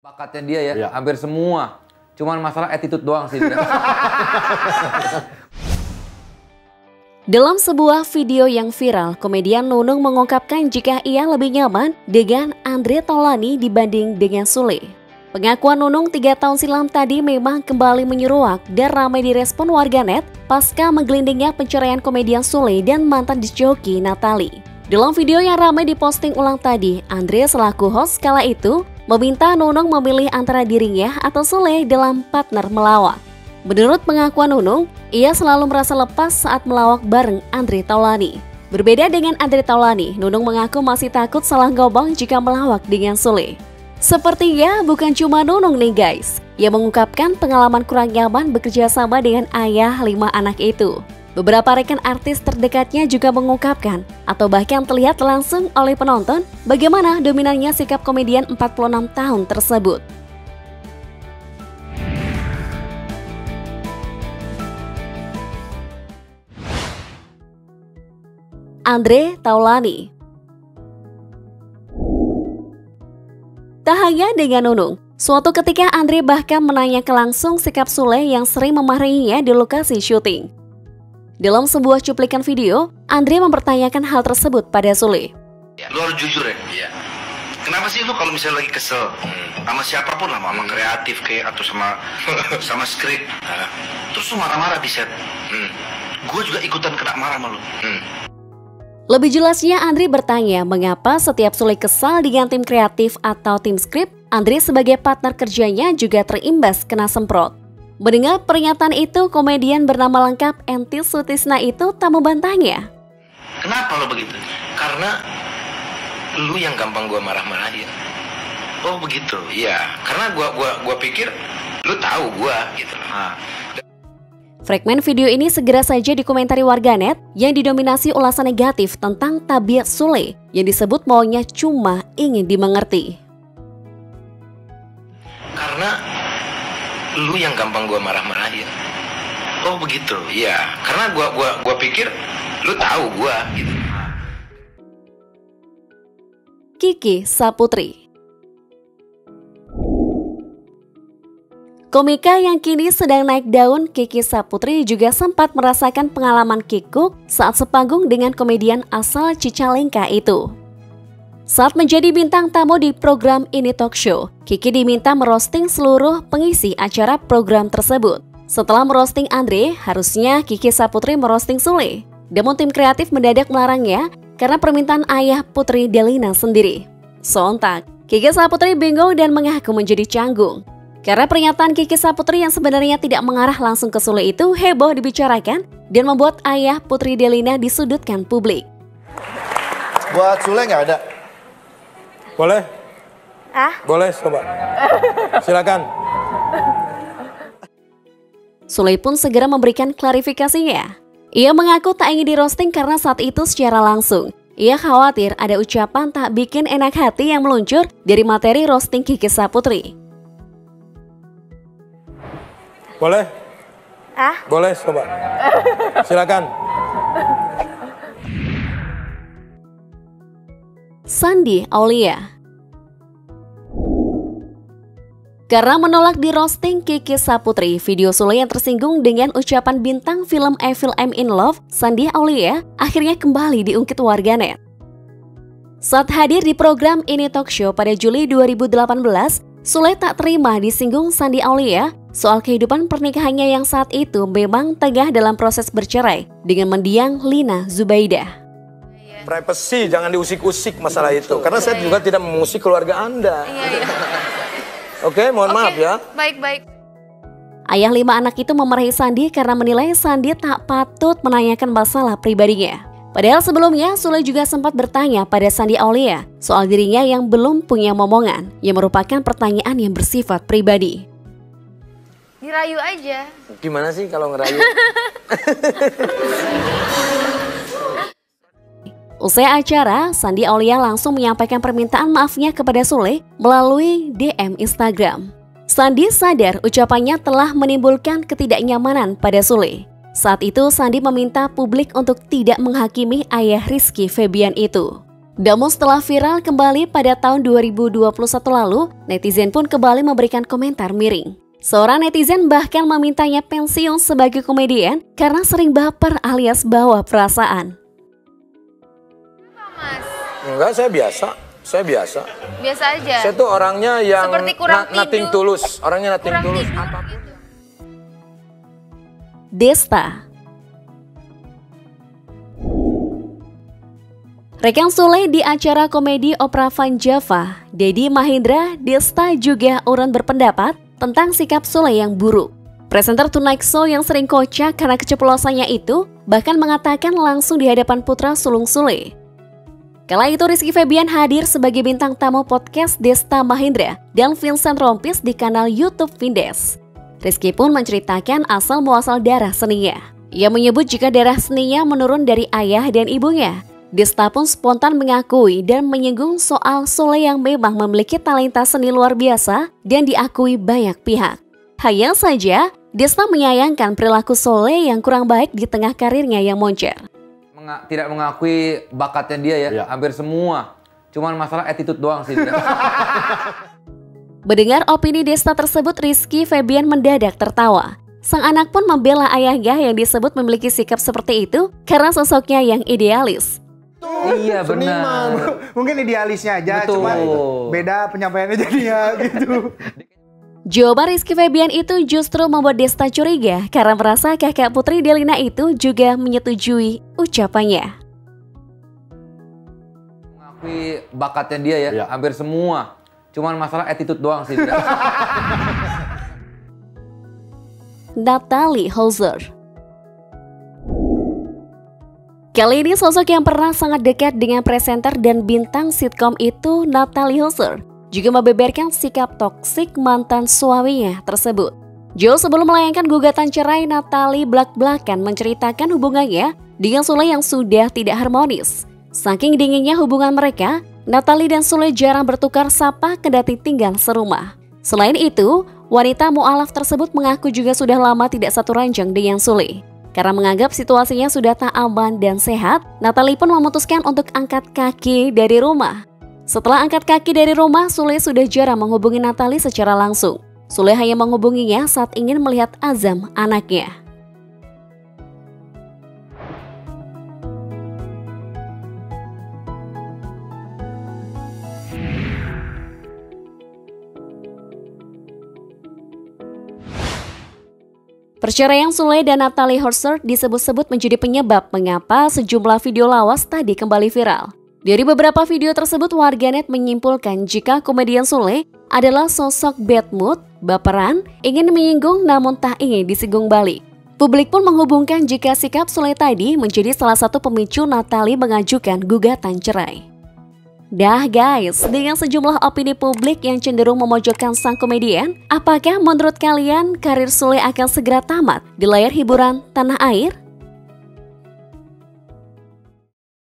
Bakatnya dia ya, Iya. hampir semua. Cuman masalah attitude doang sih. Dalam sebuah video yang viral, komedian Nunung mengungkapkan jika ia lebih nyaman dengan Andre Taulani dibanding dengan Sule. Pengakuan Nunung tiga tahun silam tadi memang kembali menyeruak dan ramai direspon warganet pasca menggelindingnya penceraian komedian Sule dan mantan disjoki Natali. Dalam video yang ramai diposting ulang tadi, Andre selaku host kala itu meminta Nunung memilih antara dirinya atau Sule dalam partner melawak. Menurut pengakuan Nunung, ia selalu merasa lepas saat melawak bareng Andre Taulani. Berbeda dengan Andre Taulani, Nunung mengaku masih takut salah ngomong jika melawak dengan Sule. Sepertinya bukan cuma Nunung nih guys, yang mengungkapkan pengalaman kurang nyaman bekerja sama dengan ayah lima anak itu. Beberapa rekan artis terdekatnya juga mengungkapkan atau bahkan terlihat langsung oleh penonton bagaimana dominannya sikap komedian 46 tahun tersebut. Andre Taulani Tak hanya dengan Nunung, suatu ketika Andre bahkan menanyakan langsung sikap Sule yang sering memarahinya di lokasi syuting. Dalam sebuah cuplikan video, Andre mempertanyakan hal tersebut pada Sule. Lu harus jujur ya. Iya. Kenapa sih lu kalau misalnya lagi kesel sama siapa pun lah, sama kreatif kayak atau sama sama skrip, terus lu marah-marah di set. Gue juga ikutan kena marah sama lu. Lebih jelasnya, Andre bertanya mengapa setiap Sule kesal dengan tim kreatif atau tim skrip, Andre sebagai partner kerjanya juga terimbas kena semprot. Mendengar pernyataan itu, komedian bernama lengkap Entis Sutisna itu tak membantahnya. Kenapa lo begitu? Karena lu yang gampang gue marah-marahin. Oh begitu, iya. Karena gua gua gua pikir lu tahu gua gitu. Nah, Fragmen video ini segera saja dikomentari warganet yang didominasi ulasan negatif tentang tabiat Sule yang disebut maunya cuma ingin dimengerti. karena lu yang gampang gue marah-marahin. Oh begitu, iya. Karena gua gua gua pikir lu tahu gua gitu. Kiki Saputri Komika yang kini sedang naik daun, Kiki Saputri juga sempat merasakan pengalaman kikuk saat sepanggung dengan komedian asal Cicalengka itu. Saat menjadi bintang tamu di program ini talk show, Kiki diminta merosting seluruh pengisi acara program tersebut. Setelah merosting Andre, harusnya Kiki Saputri merosting Sule. Namun tim kreatif mendadak melarangnya karena permintaan ayah Putri Delina sendiri. Sontak, Kiki Saputri bingung dan mengaku menjadi canggung. Karena pernyataan Kiki Saputri yang sebenarnya tidak mengarah langsung ke Sule itu heboh dibicarakan dan membuat ayah Putri Delina disudutkan publik. Buat Sule nggak ada? Boleh? Ah? Boleh, coba. Silakan. Sule pun segera memberikan klarifikasinya. Ia mengaku tak ingin dirosting karena saat itu secara langsung. Ia khawatir ada ucapan tak bikin enak hati yang meluncur dari materi roasting Kiki Saputri. Boleh? Ah? Boleh, coba. Silakan. Sandi Aulia Karena menolak di roasting Kiki Saputri, video Sule yang tersinggung dengan ucapan bintang film Feel I'm In Love, Sandi Aulia, akhirnya kembali diungkit warganet. Saat hadir di program ini talk show pada Juli 2018, Sule tak terima disinggung Sandi Aulia soal kehidupan pernikahannya yang saat itu memang tengah dalam proses bercerai dengan mendiang Lina Zubaidah. Privacy, jangan diusik-usik masalah itu. Karena saya juga tidak mengusik keluarga Anda. Iya, iya. Oke, mohon maaf ya. Baik, baik. Ayah lima anak itu memarahi Sandi karena menilai Sandi tak patut menanyakan masalah pribadinya. Padahal sebelumnya, Sule juga sempat bertanya pada Sandi Aulia soal dirinya yang belum punya momongan, yang merupakan pertanyaan yang bersifat pribadi. Dirayu aja. Gimana sih kalau ngerayu? Usai acara, Sandi Aulia langsung menyampaikan permintaan maafnya kepada Sule melalui DM Instagram. Sandi sadar ucapannya telah menimbulkan ketidaknyamanan pada Sule. Saat itu, Sandi meminta publik untuk tidak menghakimi ayah Rizky Febian itu. Namun setelah viral kembali pada tahun 2021 lalu, netizen pun kembali memberikan komentar miring. Seorang netizen bahkan memintanya pensiun sebagai komedian karena sering baper alias bawa perasaan. Enggak, saya biasa. Saya biasa. biasa aja. Saya tuh orangnya yang Seperti kurang na- nothing tidur. tulus. Orangnya nothing Kurang tulus. tidur Apa pun. gitu. Desta Rekan Sule di acara komedi Opera Van Java, Dedi Mahindra, Desta juga urun berpendapat tentang sikap Sule yang buruk. Presenter Tonight Show yang sering kocak karena keceplosannya itu bahkan mengatakan langsung di hadapan putra sulung Sule. Kala itu Rizky Febian hadir sebagai bintang tamu podcast Desta Mahindra dan Vincent Rompis di kanal YouTube Vindes. Rizky pun menceritakan asal muasal darah seninya. Ia menyebut jika darah seninya menurun dari ayah dan ibunya. Desta pun spontan mengakui dan menyinggung soal Sule yang memang memiliki talenta seni luar biasa dan diakui banyak pihak. Hanya saja, Desta menyayangkan perilaku Sole yang kurang baik di tengah karirnya yang moncer. Menga- tidak mengakui bakatnya dia ya, Iya. hampir semua. Cuman masalah attitude doang sih. dia. Mendengar opini Desta tersebut, Rizky Febian mendadak tertawa. Sang anak pun membela ayahnya yang disebut memiliki sikap seperti itu karena sosoknya yang idealis. iya benar. Mungkin idealisnya aja, Betul. cuma beda penyampaiannya jadinya gitu. Jawaban Rizky Febian itu justru membuat Desta curiga karena merasa kakak putri Delina itu juga menyetujui ucapannya. Mengakui bakatnya dia ya, Iya. hampir semua. Cuman masalah attitude doang sih. dia. Natalie Holzer. Kali ini sosok yang pernah sangat dekat dengan presenter dan bintang sitkom itu Natalie Holzer juga membeberkan sikap toksik mantan suaminya tersebut. Jauh sebelum melayangkan gugatan cerai, Natalie belak-belakan menceritakan hubungannya dengan Sule yang sudah tidak harmonis. Saking dinginnya hubungan mereka, Natalie dan Sule jarang bertukar sapa kendati tinggal serumah. Selain itu, wanita mu'alaf tersebut mengaku juga sudah lama tidak satu ranjang dengan Sule. Karena menganggap situasinya sudah tak aman dan sehat, Natalie pun memutuskan untuk angkat kaki dari rumah. Setelah angkat kaki dari rumah, Sule sudah jarang menghubungi Natalie secara langsung. Sule hanya menghubunginya saat ingin melihat Azam, anaknya. Perceraian Sule dan Natalie Horser disebut-sebut menjadi penyebab mengapa sejumlah video lawas tadi kembali viral. Dari beberapa video tersebut, warganet menyimpulkan jika komedian Sule adalah sosok bad mood, baperan, ingin menyinggung namun tak ingin disinggung balik. Publik pun menghubungkan jika sikap Sule tadi menjadi salah satu pemicu Natalie mengajukan gugatan cerai. Dah guys, dengan sejumlah opini publik yang cenderung memojokkan sang komedian, apakah menurut kalian karir Sule akan segera tamat di layar hiburan tanah air?